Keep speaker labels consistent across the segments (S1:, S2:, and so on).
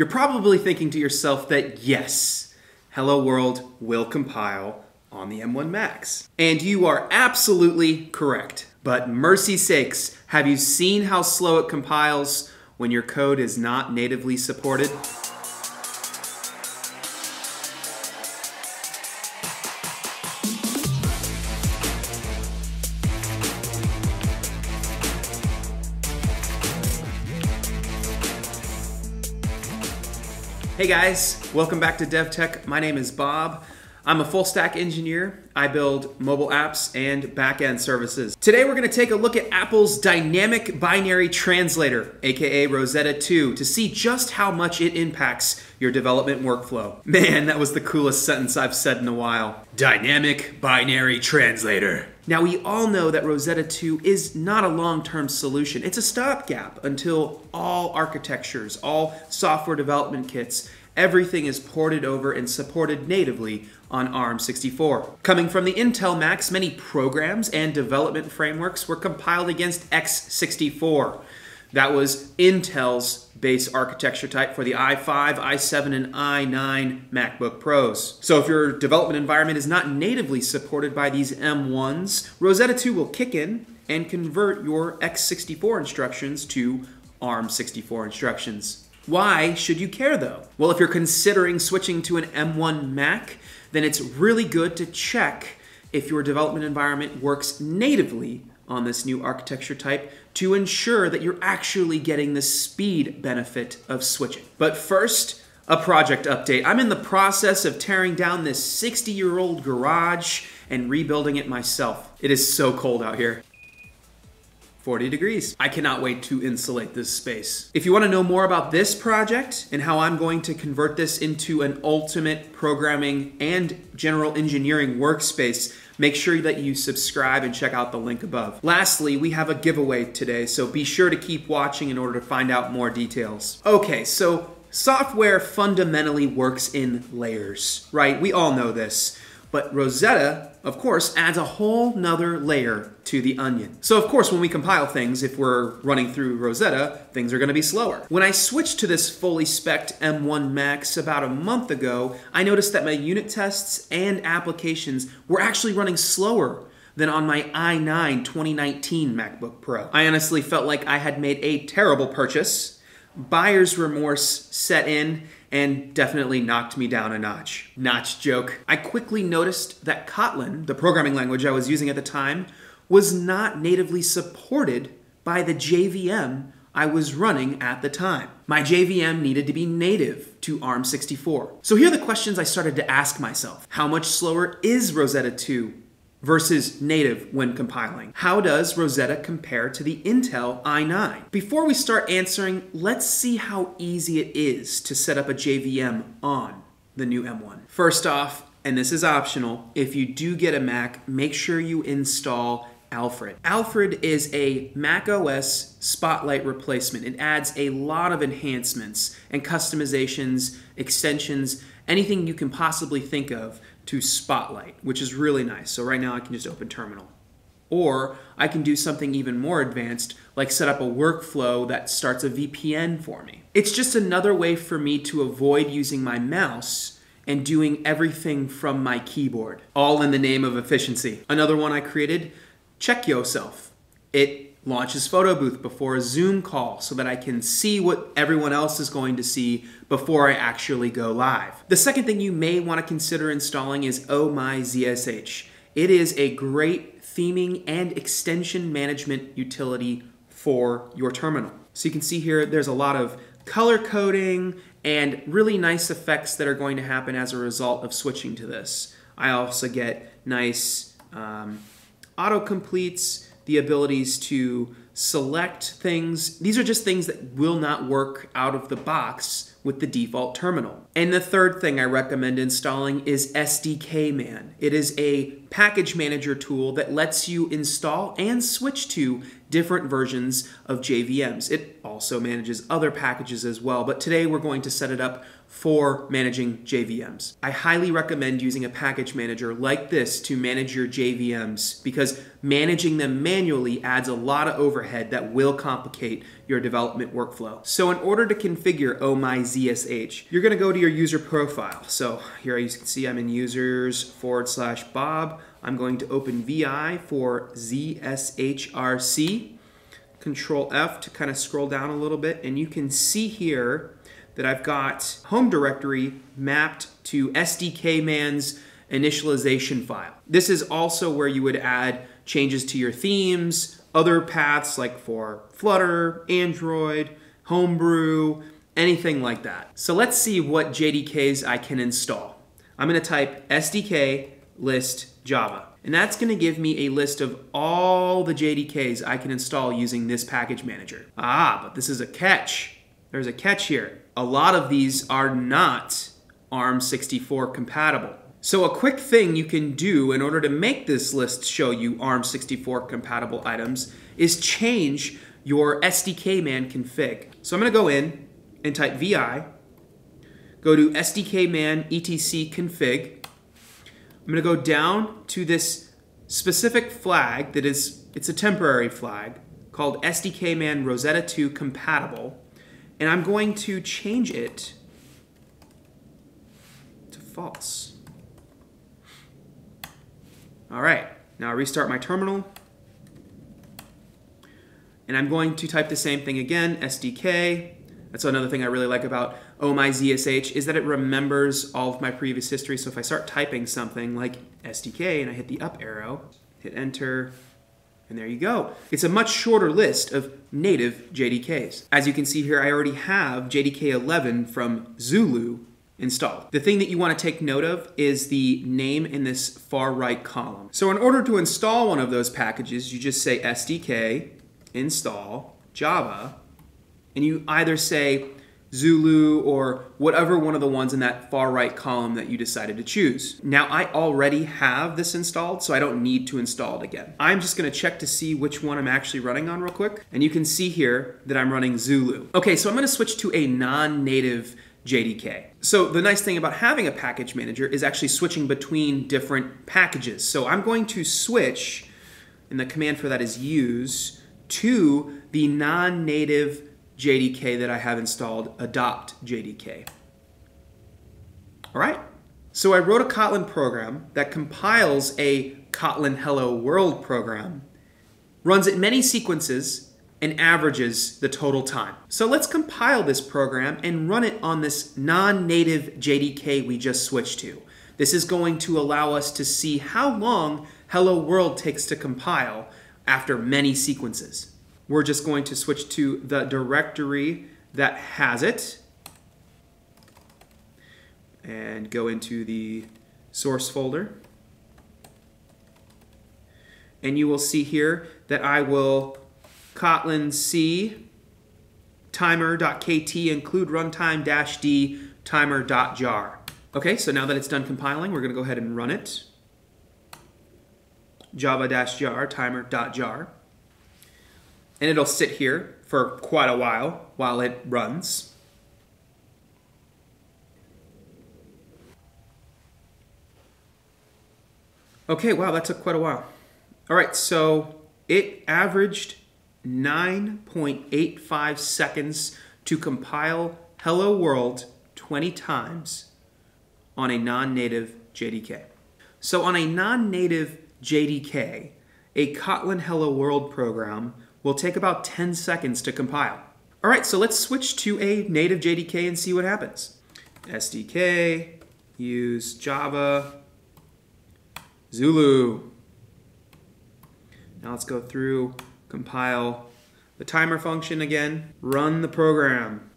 S1: You're probably thinking to yourself that yes, Hello World will compile on the M1 Max. And you are absolutely correct. But mercy sakes, have you seen how slow it compiles when your code is not natively supported? Hey guys, welcome back to DevTech. My name is Bob. I'm a full stack engineer. I build mobile apps and backend services. Today we're going to take a look at Apple's dynamic binary translator, aka Rosetta 2, to see just how much it impacts your development workflow. Man, that was the coolest sentence I've said in a while. Dynamic binary translator. Now, we all know that Rosetta 2 is not a long term solution. It's a stopgap until all architectures, all software development kits, everything is ported over and supported natively on ARM64. Coming from the Intel Macs, many programs and development frameworks were compiled against x64. That was Intel's base architecture type for the i5, i7, and i9 MacBook Pros. So if your development environment is not natively supported by these M1s, Rosetta 2 will kick in and convert your x64 instructions to ARM64 instructions. Why should you care though? Well, if you're considering switching to an M1 Mac, then it's really good to check if your development environment works natively on this new architecture type to ensure that you're actually getting the speed benefit of switching. But first, a project update. I'm in the process of tearing down this 60 year old garage and rebuilding it myself. It is so cold out here. 40 degrees. I cannot wait to insulate this space. If you want to know more about this project and how I'm going to convert this into an ultimate programming and general engineering workspace, make sure that you subscribe and check out the link above. Lastly, we have a giveaway today, so be sure to keep watching in order to find out more details. Okay, so software fundamentally works in layers, right? We all know this. But Rosetta, of course, adds a whole nother layer to the onion. So of course, when we compile things, if we're running through Rosetta, things are gonna be slower. When I switched to this fully spec'd M1 Max about a month ago, I noticed that my unit tests and applications were actually running slower than on my i9 2019 MacBook Pro. I honestly felt like I had made a terrible purchase. Buyer's remorse set in and definitely knocked me down a notch. Notch joke. I quickly noticed that Kotlin, the programming language I was using at the time, was not natively supported by the JVM I was running at the time. My JVM needed to be native to ARM64. So here are the questions I started to ask myself. How much slower is Rosetta 2 versus native when compiling? How does Rosetta compare to the Intel i9? Before we start answering, let's see how easy it is to set up a JVM on the new M1. First off, and this is optional, if you do get a Mac, make sure you install Alfred. Alfred is a Mac OS Spotlight replacement. It adds a lot of enhancements and customizations, extensions, anything you can possibly think of to Spotlight, which is really nice. So right now I can just open Terminal. Or I can do something even more advanced, like set up a workflow that starts a VPN for me. It's just another way for me to avoid using my mouse and doing everything from my keyboard, all in the name of efficiency. Another one I created, Check Yourself. It launches photo booth before a Zoom call so that I can see what everyone else is going to see before I actually go live. The second thing you may want to consider installing is Oh My ZSH. It is a great theming and extension management utility for your terminal. So you can see here there's a lot of color coding and really nice effects that are going to happen as a result of switching to this. I also get nice um, autocompletes, the abilities to select things. These are just things that will not work out of the box with the default terminal. And the third thing I recommend installing is SDK Man. It is a package manager tool that lets you install and switch to different versions of JVMs. It also manages other packages as well, but today we're going to set it up for managing JVMs. I highly recommend using a package manager like this to manage your JVMs because managing them manually adds a lot of overhead that will complicate your development workflow. So in order to configure Oh My ZSH, you're gonna go to your user profile. So here you can see I'm in users forward slash Bob. I'm going to open VI for ZSHRC. Control F to kind of scroll down a little bit and you can see here that I've got home directory mapped to SDK man's initialization file. This is also where you would add changes to your themes, other paths like for Flutter, Android, Homebrew, anything like that. So let's see what JDKs I can install. I'm gonna type SDK list Java. And that's gonna give me a list of all the JDKs I can install using this package manager. Ah, but this is a catch. There's a catch here. A lot of these are not ARM64 compatible. So a quick thing you can do in order to make this list show you ARM64 compatible items is change your SDKman config. So I'm gonna go in and type VI, go to SDKman etc config, I'm going to go down to this specific flag that is, it's a temporary flag called SDKman Rosetta 2 compatible, and I'm going to change it to false. All right, now I restart my terminal. And I'm going to type the same thing again, SDK, that's another thing I really like about Oh My ZSH is that it remembers all of my previous history. So if I start typing something like SDK and I hit the up arrow, hit enter, and there you go. It's a much shorter list of native JDKs. As you can see here, I already have JDK 11 from Zulu installed. The thing that you want to take note of is the name in this far right column. So in order to install one of those packages, you just say SDK install Java and you either say Zulu or whatever one of the ones in that far right column that you decided to choose. Now I already have this installed, so I don't need to install it again. I'm just gonna check to see which one I'm actually running on real quick. And you can see here that I'm running Zulu. Okay, so I'm gonna switch to a non-native JDK. So the nice thing about having a package manager is actually switching between different packages. So I'm going to switch, and the command for that is use, to the non-native JDK that I have installed, adopt JDK. All right, so I wrote a Kotlin program that compiles a Kotlin Hello World program, runs it many sequences, and averages the total time. So let's compile this program and run it on this non-native JDK we just switched to. This is going to allow us to see how long Hello World takes to compile after many sequences we're just going to switch to the directory that has it and go into the source folder. And you will see here that I will Kotlin C timer.kt include runtime-d timer.jar. Okay, so now that it's done compiling, we're going to go ahead and run it. java-jar timer.jar and it'll sit here for quite a while while it runs. Okay, wow, that took quite a while. All right, so it averaged 9.85 seconds to compile Hello World 20 times on a non-native JDK. So on a non-native JDK, a Kotlin Hello World program will take about 10 seconds to compile. All right, so let's switch to a native JDK and see what happens. SDK, use Java, Zulu. Now let's go through, compile the timer function again, run the program.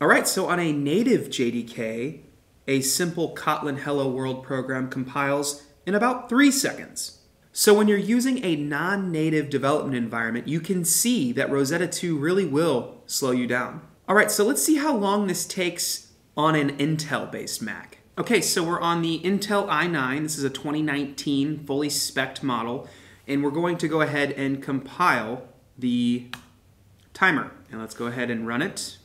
S1: All right, so on a native JDK, a simple Kotlin Hello World program compiles in about three seconds. So when you're using a non-native development environment, you can see that Rosetta 2 really will slow you down. All right, so let's see how long this takes on an Intel-based Mac. Okay, so we're on the Intel i9. This is a 2019 fully spec'd model, and we're going to go ahead and compile the timer. And let's go ahead and run it.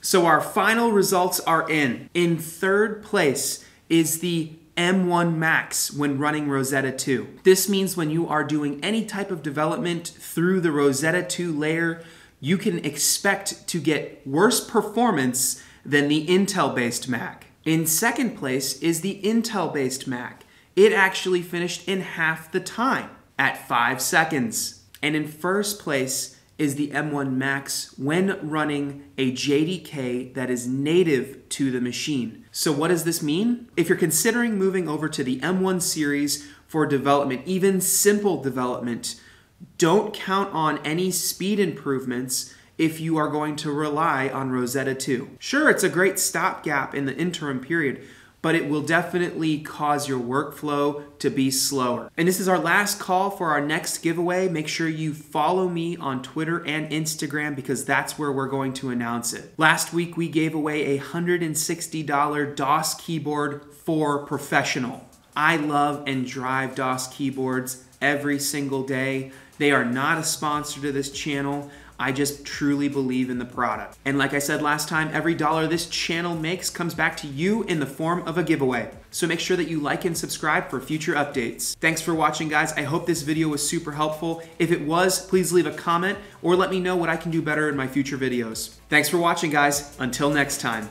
S1: So our final results are in. In third place is the M1 Max when running Rosetta 2. This means when you are doing any type of development through the Rosetta 2 layer, you can expect to get worse performance than the Intel based Mac. In second place is the Intel based Mac. It actually finished in half the time at 5 seconds. And in first place is the M1 Max when running a JDK that is native to the machine. So, what does this mean? If you're considering moving over to the M1 series for development, even simple development, don't count on any speed improvements if you are going to rely on Rosetta 2. Sure, it's a great stopgap in the interim period, but it will definitely cause your workflow to be slower. And this is our last call for our next giveaway. Make sure you follow me on Twitter and Instagram because that's where we're going to announce it. Last week we gave away a $160 Das keyboard for professional. I love and drive Das keyboards every single day. They are not a sponsor to this channel. I just truly believe in the product. And like I said last time, every dollar this channel makes comes back to you in the form of a giveaway. So make sure that you like and subscribe for future updates. Thanks for watching, guys. I hope this video was super helpful. If it was, please leave a comment or let me know what I can do better in my future videos. Thanks for watching, guys. Until next time.